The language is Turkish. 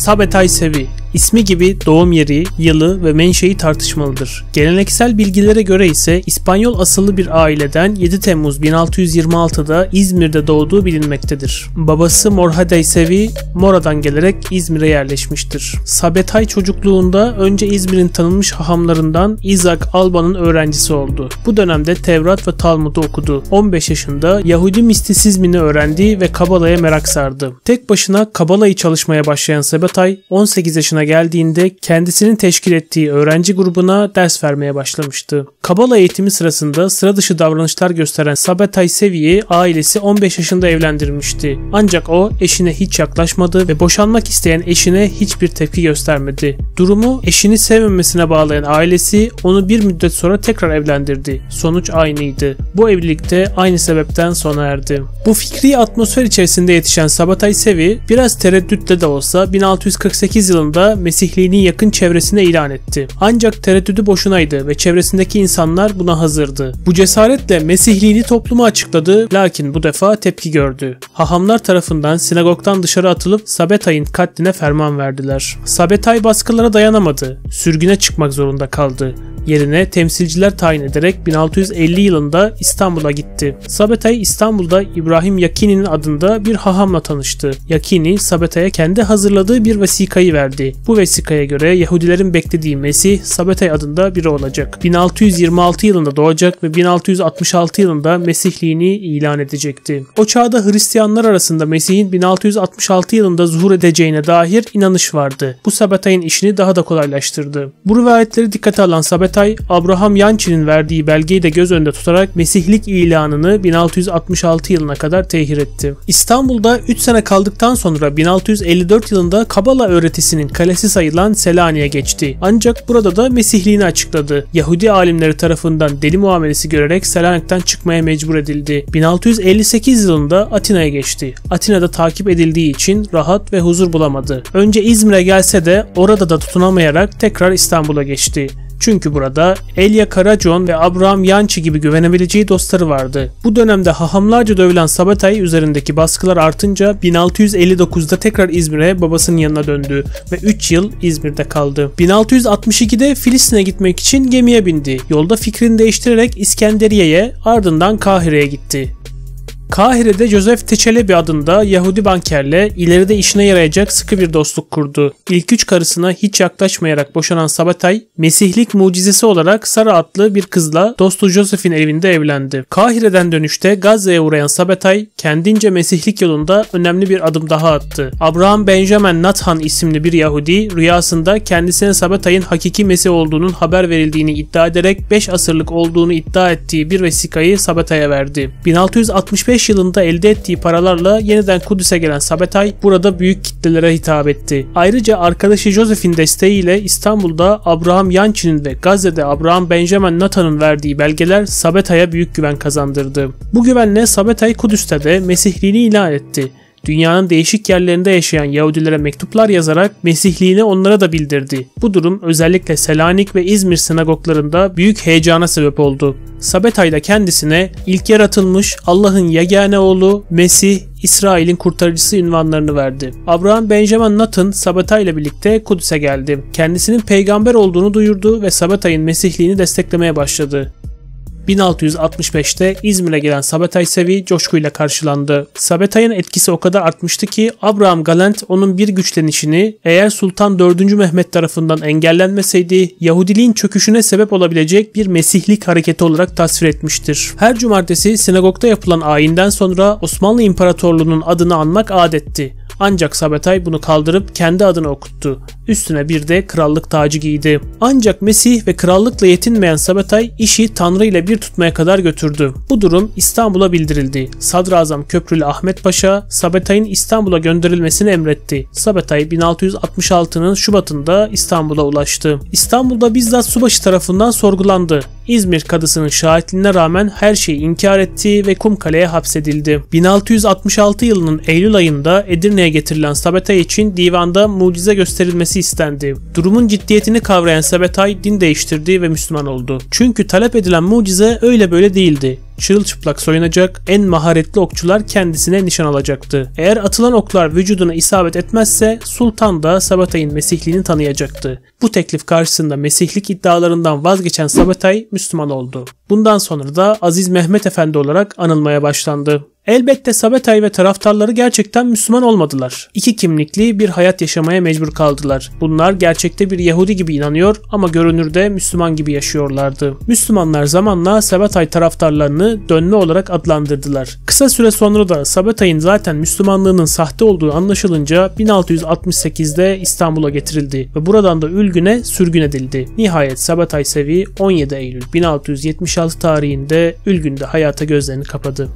Sabetay Sevi İsmi gibi doğum yeri, yılı ve menşei tartışmalıdır. Geleneksel bilgilere göre ise İspanyol asıllı bir aileden 7 Temmuz 1626'da İzmir'de doğduğu bilinmektedir. Babası Morhadey Sevi, Mora'dan gelerek İzmir'e yerleşmiştir. Sabetay çocukluğunda önce İzmir'in tanınmış hahamlarından Isaac Alba'nın öğrencisi oldu. Bu dönemde Tevrat ve Talmud'u okudu. 15 yaşında Yahudi mistisizmini öğrendi ve Kabala'ya merak sardı. Tek başına Kabala'yı çalışmaya başlayan Sabetay 18 yaşına yaşına geldiğinde kendisinin teşkil ettiği öğrenci grubuna ders vermeye başlamıştı. Kabala eğitimi sırasında sıra dışı davranışlar gösteren Sabetay Sevi'yi ailesi 15 yaşında evlendirmişti. Ancak o eşine hiç yaklaşmadı ve boşanmak isteyen eşine hiçbir tepki göstermedi. Durumu eşini sevmemesine bağlayan ailesi onu bir müddet sonra tekrar evlendirdi. Sonuç aynıydı. Bu evlilikte aynı sebepten sona erdi. Bu fikri atmosfer içerisinde yetişen Sabatay Sevi biraz tereddütle de olsa 1648 yılında Mesihliğini yakın çevresine ilan etti. Ancak tereddüdü boşunaydı ve çevresindeki insanlar buna hazırdı. Bu cesaretle Mesihliğini topluma açıkladı lakin bu defa tepki gördü. Hahamlar tarafından sinagogdan dışarı atılıp Sabetay'ın katline ferman verdiler. Sabetay baskılara dayanamadı. Sürgüne çıkmak zorunda kaldı. Yerine temsilciler tayin ederek 1650 yılında İstanbul'a gitti. Sabetay İstanbul'da İbrahim Yakini'nin adında bir hahamla tanıştı. Yakini Sabetay'a kendi hazırladığı bir vesikayı verdi. Bu vesikaya göre Yahudilerin beklediği Mesih Sabetay adında biri olacak. 1626 yılında doğacak ve 1666 yılında Mesihliğini ilan edecekti. O çağda Hristiyanlar arasında Mesih'in 1666 yılında zuhur edeceğine dair inanış vardı. Bu Sabetay'ın işini daha da kolaylaştırdı. Bu rivayetleri dikkate alan Sabetay, Abraham Yanchi'nin verdiği belgeyi de göz önünde tutarak Mesihlik ilanını 1666 yılına kadar tehir etti. İstanbul'da 3 sene kaldıktan sonra 1654 yılında Kabala öğretisinin kalesi sayılan Selanik'e geçti. Ancak burada da Mesihliğini açıkladı. Yahudi alimleri tarafından deli muamelesi görerek Selanik'ten çıkmaya mecbur edildi. 1658 yılında Atina'ya geçti. Atina'da takip edildiği için rahat ve huzur bulamadı. Önce İzmir'e gelse de orada da tutunamayarak tekrar İstanbul'a geçti. Çünkü burada Elia Karacon ve Abraham Yanchi gibi güvenebileceği dostları vardı. Bu dönemde hahamlarca dövülen Sabatay üzerindeki baskılar artınca 1659'da tekrar İzmir'e babasının yanına döndü ve 3 yıl İzmir'de kaldı. 1662'de Filistin'e gitmek için gemiye bindi. Yolda fikrini değiştirerek İskenderiye'ye ardından Kahire'ye gitti. Kahire'de Joseph Teçelebi adında Yahudi bankerle ileride işine yarayacak sıkı bir dostluk kurdu. İlk üç karısına hiç yaklaşmayarak boşanan Sabatay, Mesihlik mucizesi olarak Sara adlı bir kızla dostu Joseph'in evinde evlendi. Kahire'den dönüşte Gazze'ye uğrayan Sabatay, kendince Mesihlik yolunda önemli bir adım daha attı. Abraham Benjamin Nathan isimli bir Yahudi rüyasında kendisine Sabatay'ın hakiki Mesih olduğunun haber verildiğini iddia ederek 5 asırlık olduğunu iddia ettiği bir vesikayı Sabatay'a verdi. 1665 2005 yılında elde ettiği paralarla yeniden Kudüs'e gelen Sabetay burada büyük kitlelere hitap etti. Ayrıca arkadaşı Joseph'in desteğiyle İstanbul'da Abraham Yanchi'nin ve Gazze'de Abraham Benjamin Nathan'ın verdiği belgeler Sabetay'a büyük güven kazandırdı. Bu güvenle Sabetay Kudüs'te de Mesihliğini ilan etti dünyanın değişik yerlerinde yaşayan Yahudilere mektuplar yazarak Mesihliğini onlara da bildirdi. Bu durum özellikle Selanik ve İzmir sinagoglarında büyük heyecana sebep oldu. Sabetay da kendisine ilk yaratılmış Allah'ın yegane oğlu Mesih İsrail'in kurtarıcısı ünvanlarını verdi. Abraham Benjamin Nathan Sabetay ile birlikte Kudüs'e geldi. Kendisinin peygamber olduğunu duyurdu ve Sabetay'ın mesihliğini desteklemeye başladı. 1665'te İzmir'e gelen Sabetay Sevi coşkuyla karşılandı. Sabetay'ın etkisi o kadar artmıştı ki Abraham Galent onun bir güçlenişini eğer Sultan 4. Mehmet tarafından engellenmeseydi Yahudiliğin çöküşüne sebep olabilecek bir mesihlik hareketi olarak tasvir etmiştir. Her cumartesi sinagogda yapılan ayinden sonra Osmanlı İmparatorluğu'nun adını anmak adetti. Ancak Sabetay bunu kaldırıp kendi adını okuttu. Üstüne bir de krallık tacı giydi. Ancak Mesih ve krallıkla yetinmeyen Sabetay işi Tanrı ile bir tutmaya kadar götürdü. Bu durum İstanbul'a bildirildi. Sadrazam Köprülü Ahmet Paşa Sabetay'ın İstanbul'a gönderilmesini emretti. Sabetay 1666'nın Şubat'ında İstanbul'a ulaştı. İstanbul'da bizzat subaşı tarafından sorgulandı. İzmir kadısının şahitliğine rağmen her şeyi inkar etti ve Kumkale'ye hapsedildi. 1666 yılının Eylül ayında Edirne'ye getirilen Sabetay için divanda mucize gösterilmesi istendi. Durumun ciddiyetini kavrayan Sabetay din değiştirdi ve Müslüman oldu. Çünkü talep edilen mucize öyle böyle değildi çırılçıplak soyunacak, en maharetli okçular kendisine nişan alacaktı. Eğer atılan oklar vücuduna isabet etmezse Sultan da Sabatay'ın Mesihliğini tanıyacaktı. Bu teklif karşısında Mesihlik iddialarından vazgeçen Sabatay Müslüman oldu. Bundan sonra da Aziz Mehmet Efendi olarak anılmaya başlandı. Elbette Sabetay ve taraftarları gerçekten Müslüman olmadılar. İki kimlikli bir hayat yaşamaya mecbur kaldılar. Bunlar gerçekte bir Yahudi gibi inanıyor ama görünürde Müslüman gibi yaşıyorlardı. Müslümanlar zamanla Sabetay taraftarlarını dönme olarak adlandırdılar. Kısa süre sonra da Sabetay'ın zaten Müslümanlığının sahte olduğu anlaşılınca 1668'de İstanbul'a getirildi ve buradan da Ülgün'e sürgün edildi. Nihayet Sabetay Sevi 17 Eylül 1676 tarihinde Ülgün'de hayata gözlerini kapadı.